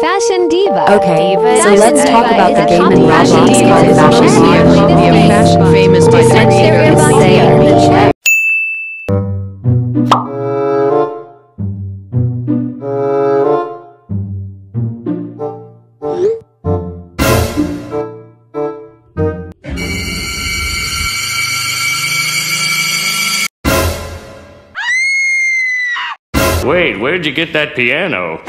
Fashion diva. Okay, Diva so is let's a talk about is the a game in fashion Roblox diva. called Fashion fashion Diva. diva. Be a fashion famous by Wait, where'd you get that piano?